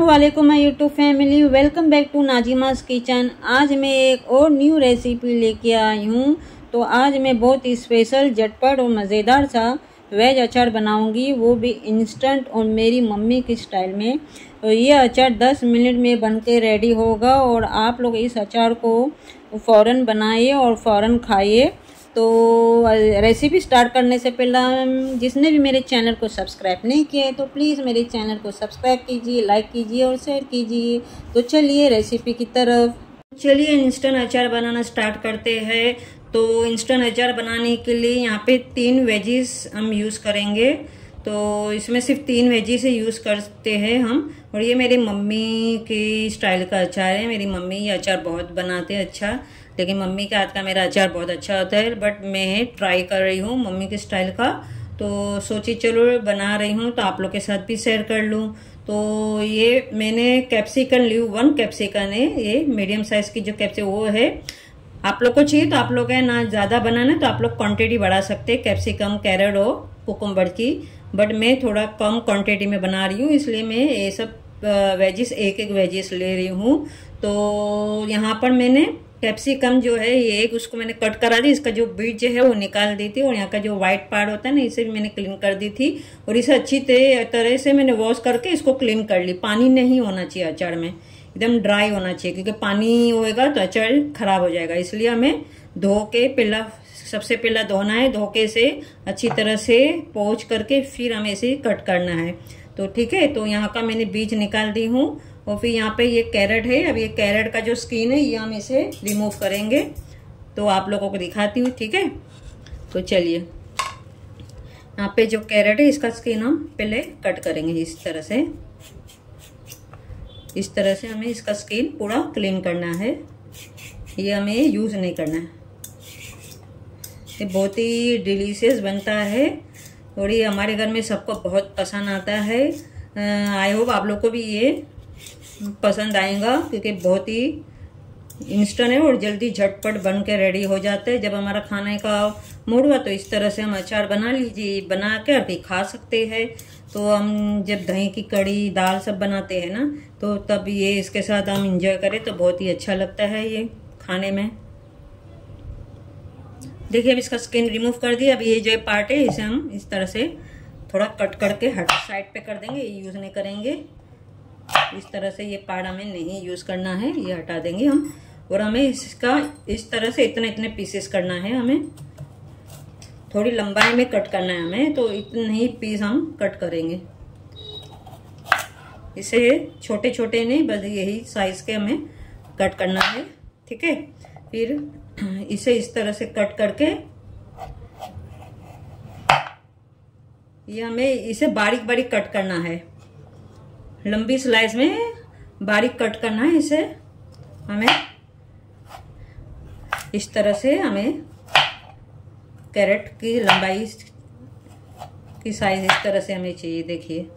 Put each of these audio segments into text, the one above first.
वालेकुम my YouTube family. Welcome back to Nazima's kitchen. आज मैं एक और न्यू रेसिपी लेके आई हूँ। तो आज मैं बहुत ही स्पेशल, झटपट और मज़ेदार सा वेज अचार बनाऊँगी, वो भी इंस्टेंट और मेरी मम्मी की स्टाइल में। तो ये अचार 10 मिनट में बन के रेडी होगा और आप लोग इस अचार को फ़ौर बनाइए और फ़ौर खाइए। तो रेसिपी स्टार्ट करने से पहले जिसने भी मेरे चैनल को सब्सक्राइब नहीं किया है तो प्लीज़ मेरे चैनल को सब्सक्राइब कीजिए लाइक कीजिए और शेयर कीजिए। तो चलिए रेसिपी की तरफ़। चलिए इंस्टेंट अचार बनाना स्टार्ट करते हैं। तो इंस्टेंट अचार बनाने के लिए यहाँ पे तीन वेजिस हम यूज़ करेंगे। तो इसमें सिर्फ़ तीन वेजिस यूज़ करते हैं हम। और ये मेरी मम्मी की स्टाइल का अचार है। मेरी मम्मी ये अचार बहुत बनाते हैं अच्छा। लेकिन मम्मी के हाथ का मेरा अचार बहुत अच्छा होता है। बट मैं ट्राई कर रही हूँ मम्मी के स्टाइल का। तो सोची चलो बना रही हूँ तो आप लोग के साथ भी शेयर कर लूँ। तो ये मैंने कैप्सिकन ली वन कैप्सिकन है, ये मीडियम साइज़ की जो कैप्सिक वो है। आप लोग को चाहिए तो आप लोग है ना, ज़्यादा बनाना तो आप लोग क्वांटिटी बढ़ा सकते हैं कैप्सिकम कैरेट और कुकुम्बर की। बट मैं थोड़ा कम क्वांटिटी में बना रही हूँ, इसलिए मैं ये सब वेजिस एक एक वेजिस ले रही हूँ। तो यहाँ पर मैंने कैप्सिकम जो है, ये एक उसको मैंने कट करा दी, इसका जो बीज है वो निकाल दी थी और यहाँ का जो व्हाइट पार्ट होता है ना, इसे भी मैंने क्लीन कर दी थी और इसे अच्छी तरह से मैंने वॉश करके इसको क्लीन कर ली। पानी नहीं होना चाहिए अचार में, एकदम ड्राई होना चाहिए, क्योंकि पानी होएगा तो अचार खराब हो जाएगा। इसलिए हमें धो के पहला, सबसे पहला धोना है धोके से अच्छी तरह से पोच करके फिर हमें इसे कट करना है। तो ठीक है तो यहाँ का मैंने बीज निकाल दी हूँ और फिर यहाँ पे ये कैरेट है, अब ये कैरेट का जो स्किन है, ये हम इसे रिमूव करेंगे। तो आप लोगों को दिखाती हूँ, ठीक है? तो चलिए। यहाँ पे जो कैरेट है, इसका स्किन हम पहले कट करेंगे इस तरह से। इस तरह से हमें इसका स्किन पूरा क्लीन करना है। ये हमें यूज़ नहीं करना है। ये बहुत ही डिलीशियस बनता है और ये हमारे घर में सबको बहुत पसंद आता है। आई होप आप लोग को भी ये पसंद आएगा, क्योंकि बहुत ही इंस्टेंट है और जल्दी झटपट बन के रेडी हो जाते हैं। जब हमारा खाने का मूड हुआ तो इस तरह से हम अचार बना लीजिए, बना कर भी खा सकते हैं। तो हम जब दही की कड़ी दाल सब बनाते हैं ना तो तब ये इसके साथ हम इंजॉय करें तो बहुत ही अच्छा लगता है ये खाने में। देखिए, अब इसका स्किन रिमूव कर दिया। अब ये जो पार्ट है, इसे हम इस तरह से थोड़ा कट करके हट साइड पे कर देंगे यूज़ नहीं करेंगे। इस तरह से ये पार्ट हमें नहीं यूज़ करना है, ये हटा देंगे हम। और हमें इसका, इस तरह से इतने इतने पीसेस करना है हमें। थोड़ी लंबाई में कट करना है हमें तो इतने ही पीस हम कट करेंगे। इसे छोटे छोटे नहीं, बस यही साइज़ के हमें कट करना है, ठीक है? फिर इसे इस तरह से कट करके, ये हमें इसे बारीक बारीक कट करना है। लंबी स्लाइस में बारीक कट करना है इसे। हमें इस तरह से हमें कैरेट की लंबाई की साइज़ इस तरह से हमें चाहिए, देखिए।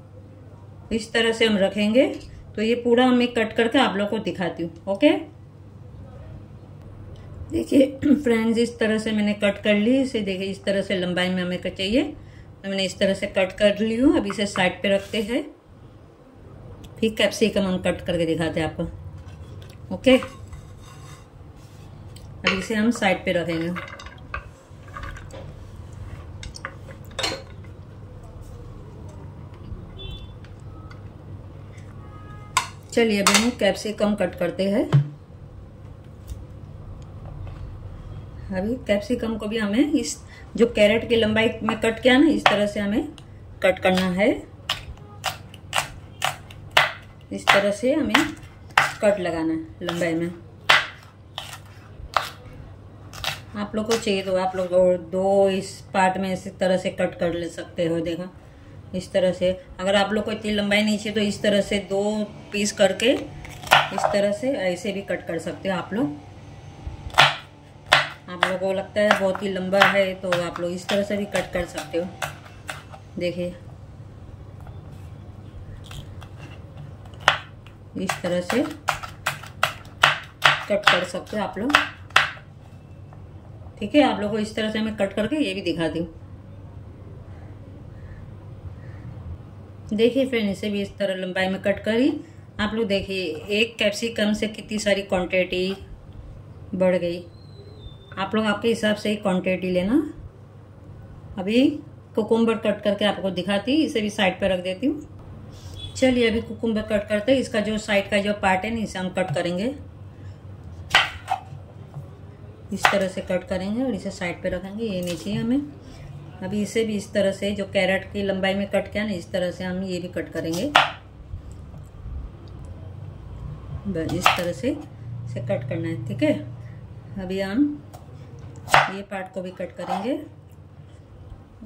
इस तरह से हम रखेंगे तो ये पूरा हमें कट करके आप लोग को दिखाती हूँ ओके देखिए फ्रेंड्स इस तरह से मैंने कट कर ली, इसे देखिए, इस तरह से लंबाई में हमें चाहिए। तो मैंने इस तरह से कट कर ली हूँ, अब इसे साइड पे रखते हैं। फिर कैप्सिकम हम कट करके दिखाते हैं आपको। ओके अब इसे हम साइड पे रखेंगे। चलिए अभी हम कैप्सिकम कट करते हैं। अभी कैप्सिकम को भी हमें इस जो कैरेट की लंबाई में कट किया ना, इस तरह से हमें कट करना है। इस तरह से हमें कट लगाना है लंबाई में। आप लोग को चाहिए तो आप लोग दो इस पार्ट में इस तरह से कट कर ले सकते हो, देखो। इस तरह से। अगर आप लोग को इतनी लंबाई नहीं चाहिए तो इस तरह से दो पीस करके इस तरह से ऐसे भी कट कर सकते हो आप लोग। आप लोगों को लगता है बहुत ही लंबा है तो आप लोग इस तरह से भी कट कर सकते हो। देखिए। इस तरह से कट कर सकते हो आप लोग। ठीक है, आप लोग को इस तरह से मैं कट करके ये भी दिखा दी देखिए फ्रेंड इसे भी इस तरह लंबाई में कट करी। आप लोग देखिए, एक कैप्सिकम से कितनी सारी क्वांटिटी बढ़ गई। आप लोग आपके हिसाब से ही क्वांटिटी लेना। अभी कोकुम्बर कट करके आपको दिखाती इसे भी साइड पर रख देती हूँ। चलिए अभी कुकुम्बर कट करते हैं। इसका जो साइड का जो पार्ट है ना इसे हम कट करेंगे। इस तरह से कट करेंगे और इसे साइड पे रखेंगे, ये चाहिए हमें। अभी इसे भी इस तरह से, जो कैरेट की लंबाई में कट किया ना, इस तरह से हम ये भी कट करेंगे। बस इस तरह से, इसे कट करना है, ठीक है? अभी हम ये पार्ट को भी कट करेंगे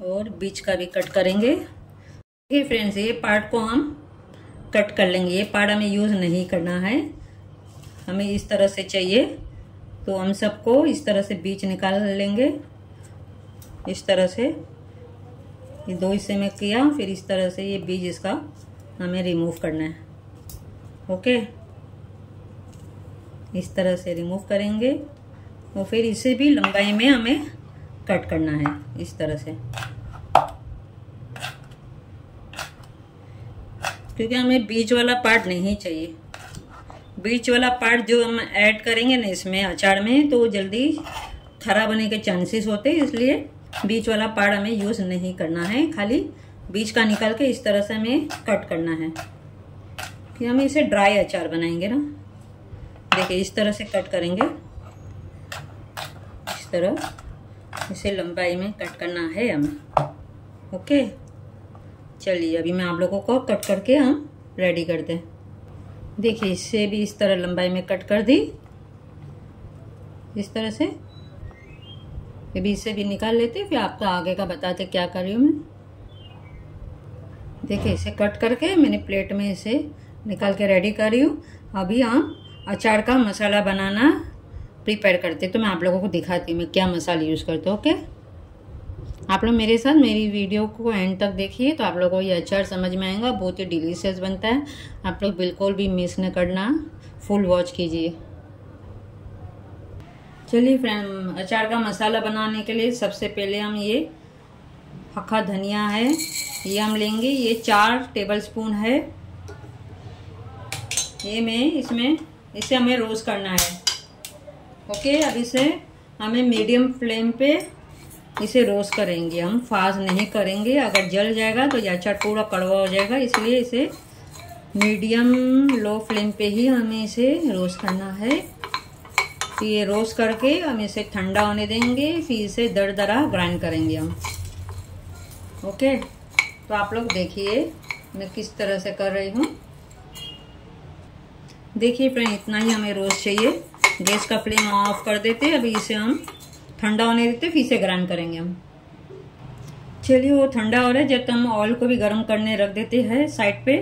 और बीच का भी कट करेंगे। देखिए फ्रेंड्स ये पार्ट को हम कट कर लेंगे। ये पार्ट हमें यूज़ नहीं करना है। हमें इस तरह से चाहिए। तो हम सबको इस तरह से बीच निकाल लेंगे। इस तरह से। ये दो हिस्से में किया, फिर इस तरह से ये बीज इसका हमें रिमूव करना है। ओके इस तरह से रिमूव करेंगे। और फिर इसे भी लंबाई में हमें कट करना है, इस तरह से। क्योंकि हमें बीच वाला पार्ट नहीं चाहिए। बीच वाला पार्ट जो हम ऐड करेंगे ना इसमें अचार में तो जल्दी खराब होने के चांसेस होते हैं, इसलिए बीच वाला पार्ट हमें यूज़ नहीं करना है। खाली बीच का निकाल के इस तरह से हमें कट करना है। कि हम इसे ड्राई अचार बनाएँगे ना। देखिए, इस तरह से कट करेंगे। इस तरह इसे लंबाई में कट करना है हमें। ओके चलिए, अभी मैं आप लोगों को कट करके हम रेडी कर दें देखिए इससे भी इस तरह लंबाई में कट कर दी। इस तरह से। ये भी इससे भी निकाल लेते, फिर आपको आगे का बताते क्या कर रही हूँ मैं। देखिए, इसे कट करके मैंने प्लेट में इसे निकाल के रेडी कर रही हूँ। अभी हम अचार का मसाला बनाना प्रिपेयर करते तो मैं आप लोगों को दिखाती हूँ मैं क्या मसाला यूज़ करते ओके आप लोग मेरे साथ मेरी वीडियो को एंड तक देखिए तो आप लोगों को ये अचार समझ में आएगा। बहुत ही डिलीशियस बनता है। आप लोग बिल्कुल भी मिस न करना। फुल वॉच कीजिए। चलिए फ्रेंड अचार का मसाला बनाने के लिए सबसे पहले हम ये हखा धनिया है, ये हम लेंगे। ये चार टेबलस्पून है। ये मैं इसमें, इसे हमें रोस्ट करना है। ओके अब इसे हमें मीडियम फ्लेम पे इसे रोस्ट करेंगे हम। फास्ट नहीं करेंगे। अगर जल जाएगा तो ये अचार पूरा कड़वा हो जाएगा, इसलिए इसे मीडियम लो फ्लेम पे ही हमें इसे रोस्ट करना है। फिर ये रोस्ट करके हम इसे ठंडा होने देंगे, फिर इसे दर दरा ग्राइंड करेंगे हम। ओके? तो आप लोग देखिए, मैं किस तरह से कर रही हूँ। देखिए फ्रेंड, इतना ही हमें रोस्ट चाहिए। गैस का फ्लेम ऑफ़ कर देते अभी इसे हम ठंडा होने देते, फिर इसे ग्राइंड करेंगे हम। चलिए, वो ठंडा हो रहा है, जब तक हम ऑयल को भी गर्म करने रख देते हैं साइड पे,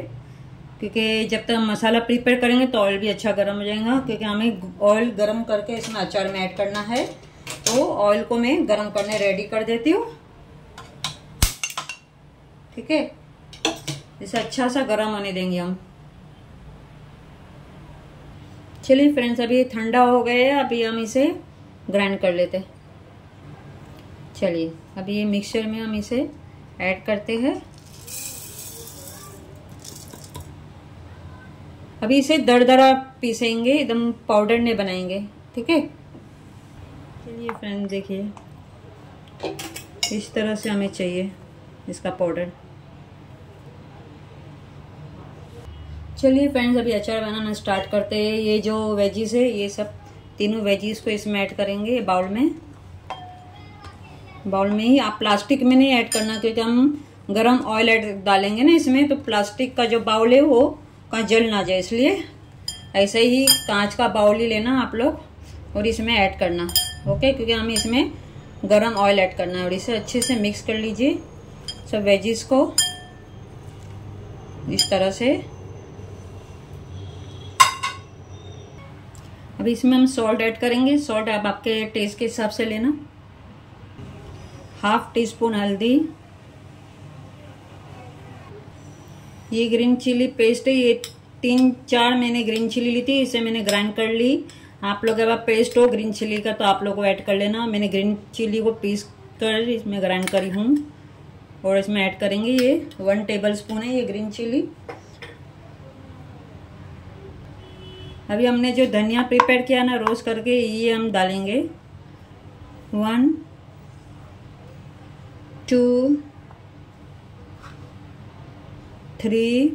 क्योंकि जब तक मसाला प्रिपेयर करेंगे तो ऑयल भी अच्छा गर्म हो जाएगा, क्योंकि हमें ऑयल गर्म करके इसमें अचार में ऐड करना है। तो ऑयल को मैं गर्म करने रेडी कर देती हूँ। ठीक है? इसे अच्छा सा गर्म होने देंगे हम। चलिए फ्रेंड्स अभी ठंडा हो गया अभी हम इसे ग्राइंड कर लेते चलिए अभी ये मिक्सचर में हम इसे ऐड करते हैं। अभी इसे दरदरा पीसेंगे, एकदम पाउडर नहीं बनाएँगे, ठीक है? चलिए फ्रेंड देखिए। इस तरह से हमें चाहिए इसका पाउडर चलिए फ्रेंड्स अभी अचार बनाना स्टार्ट करते हैं। ये जो वेजीज है, ये सब तीनों वेजीज को इसमें ऐड करेंगे बाउल में। बाउल में ही। आप प्लास्टिक में नहीं ऐड करना, क्योंकि हम गरम ऑयल ऐड डालेंगे ना इसमें तो प्लास्टिक का जो बाउल है वो कहाँ जल ना जाए, इसलिए ऐसे ही कांच का बाउल ही लेना आप लोग और इसमें ऐड करना, ओके? क्योंकि हमें इसमें गरम ऑयल ऐड करना है और इसे अच्छे से मिक्स कर लीजिए। सब वेजिस को इस तरह से। अभी इसमें हम सॉल्ट ऐड करेंगे। सॉल्ट आप आपके टेस्ट के हिसाब से लेना। हाफ़ टी स्पून हल्दी, ये ग्रीन चिली पेस्ट है, ये तीन चार मैंने ग्रीन चिली ली थी, इसे मैंने ग्राइंड कर ली। आप लोग पास पेस्ट हो ग्रीन चिली का तो आप लोग को ऐड कर लेना। मैंने ग्रीन चिली को पीस कर इसमें ग्राइंड करी हूँ। और इसमें ऐड करेंगे ये वन टेबल स्पून है ये ग्रीन चिली। अभी हमने जो धनिया प्रिपेयर किया ना, रोस्ट करके ये हम डालेंगे। One two three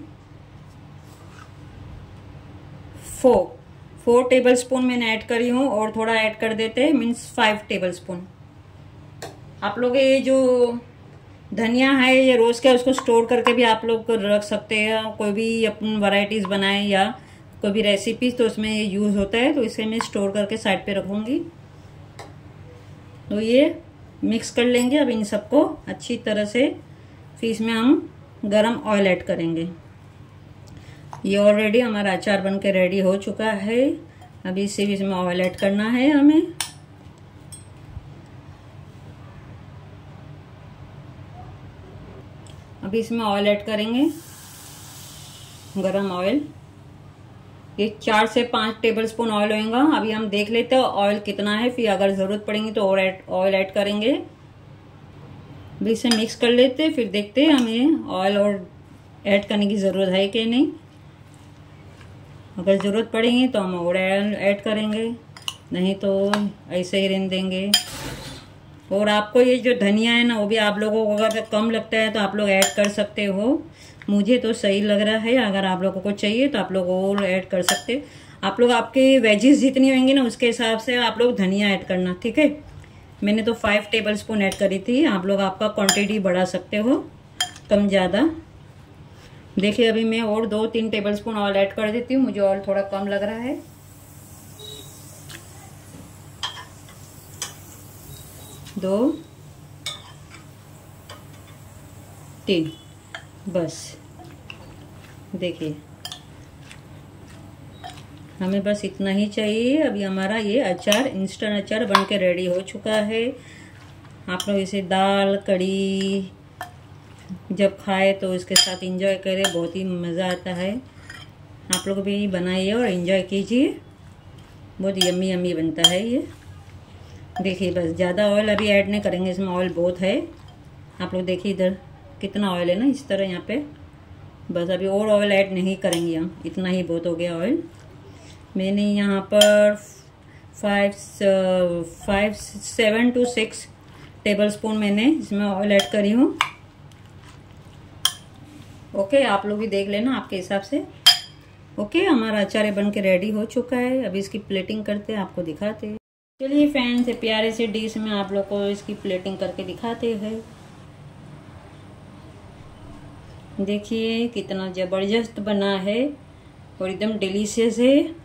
four four tablespoon मैंने ऐड करी हूँ और थोड़ा ऐड कर देते हैं मीन्स फाइव टेबल स्पून आप लोग ये जो धनिया है, ये रोज का उसको स्टोर करके भी आप लोग रख सकते हैं, कोई भी अपन वैरायटीज बनाए या कोई भी रेसिपीज़ तो उसमें ये यूज़ होता है तो इसे मैं स्टोर करके साइड पे रखूँगी। तो ये मिक्स कर लेंगे। अब इन सबको अच्छी तरह से फिर इसमें हम गरम ऑयल ऐड करेंगे। ये ऑलरेडी हमारा अचार बन के रेडी हो चुका है। अभी इसे भी इसमें ऑयल ऐड करना है हमें। अभी इसमें ऑयल ऐड करेंगे। गरम ऑयल ये चार से पाँच टेबल स्पून ऑयल होगा अभी हम देख लेते हैं ऑयल कितना है, फिर अगर ज़रूरत पड़ेगी तो और ऑयल ऐड करेंगे। अभी इसे मिक्स कर लेते, फिर देखते हैं हमें ऑयल और ऐड करने की ज़रूरत है कि नहीं। अगर ज़रूरत पड़ेगी तो हम और ऐड करेंगे, नहीं तो ऐसे ही रहने देंगे। और आपको ये जो धनिया है ना, वो भी आप लोगों को अगर कम लगता है तो आप लोग ऐड कर सकते हो। मुझे तो सही लग रहा है, अगर आप लोगों को चाहिए तो आप लोग और ऐड कर सकते आप लोग आपके वेजेस जितनी होंगी ना, उसके हिसाब से आप लोग धनिया ऐड करना, ठीक है? मैंने तो फाइव टेबल स्पून ऐड करी थी, आप लोग आपका क्वांटिटी बढ़ा सकते हो, कम ज़्यादा। देखिए, अभी मैं और दो तीन टेबल स्पून ऑयल ऐड कर देती हूँ, मुझे ऑयल थोड़ा कम लग रहा है। दो, तीन। बस। देखिए। हमें बस इतना ही चाहिए। अभी हमारा ये अचार इंस्टेंट अचार बन के रेडी हो चुका है। आप लोग इसे दाल कड़ी जब खाए तो इसके साथ इंजॉय करें। बहुत ही मज़ा आता है। आप लोग भी बनाइए और इन्जॉय कीजिए। बहुत यम्मी यम्मी बनता है ये। देखिए बस, ज़्यादा ऑयल अभी ऐड नहीं करेंगे, इसमें ऑयल बहुत है। आप लोग देखिए इधर। कितना ऑयल है ना इस तरह यहाँ पे? बस अभी और ऑयल ऐड नहीं करेंगे हम, इतना ही बहुत हो गया ऑयल मैंने यहाँ पर five five seven two six tablespoon मैंने इसमें ऑयल ऐड करी हूँ. ओके आप लोग भी देख लेना आपके हिसाब से. ओके हमारा अचार बन के रेडी हो चुका है. अभी इसकी प्लेटिंग करते हैं, आपको दिखाते हैं. चलिए फ़ैन से प्यारे से डिश में आप लोग को इसकी प्लेटिंग करके दिखाते हैं. देखिए, कितना ज़बरदस्त बना है और एकदम डिलीशियस है।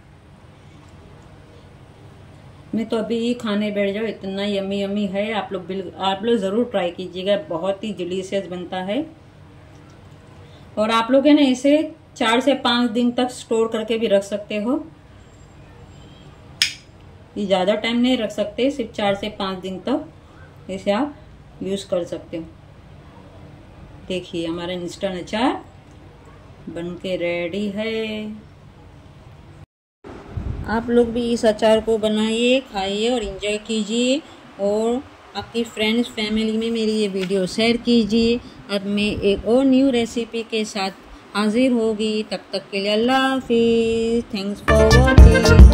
मैं तो अभी खाने बैठ जाओ इतना यमी यमी है। आप लोग बिल, आप लोग ज़रूर ट्राई कीजिएगा, बहुत ही डिलीशियस बनता है। और आप लोग है ना, इसे चार से पाँच दिन तक स्टोर करके भी रख सकते हो। ये ज़्यादा टाइम नहीं रख सकते, सिर्फ़ चार से पाँच दिन तक इसे आप यूज़ कर सकते हो। देखिए, हमारा इंस्टेंट अचार बन के रेडी है। आप लोग भी इस अचार को बनाइए, खाइए और इन्जॉय कीजिए और आपकी फ्रेंड्स फैमिली में मेरी ये वीडियो शेयर कीजिए। अब मैं एक और न्यू रेसिपी के साथ हाजिर होगी। तब तक के लिए अल्लाह हाफिज़। Thanks for watching